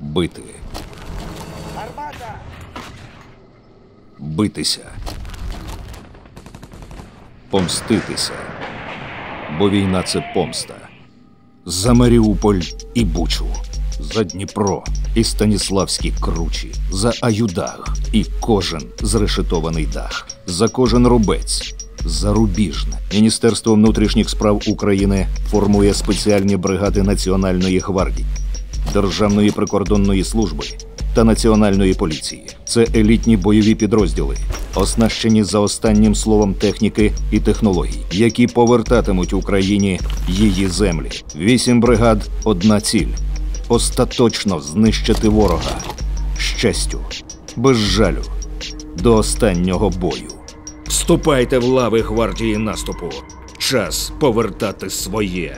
Бити. Битися. Помститися. Бо війна це помста. За Маріуполь і Бучу. За Дніпро і Станіславські кручі, за Аюдаг і кожен зрешетований дах, за кожен рубець, за рубіжне. Міністерство внутрішніх справ України формує спеціальні бригади Національної гвардії, Державної прикордонної служби та Національної поліції. Це елітні бойові підрозділи, оснащені за останнім словом техніки і технологій, які повертатимуть Україні її землі. Вісім бригад, одна ціль остаточно знищити ворога щастю, без жалю, до останнього бою. Вступайте в лави гвардії наступу. Час повертати своє.